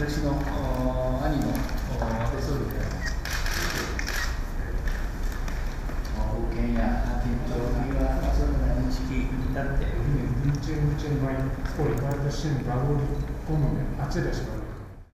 私の兄の安倍総理で保険やには、ま、そうような認識に至って우리는문毎문제많이꼬리받으신바로보면で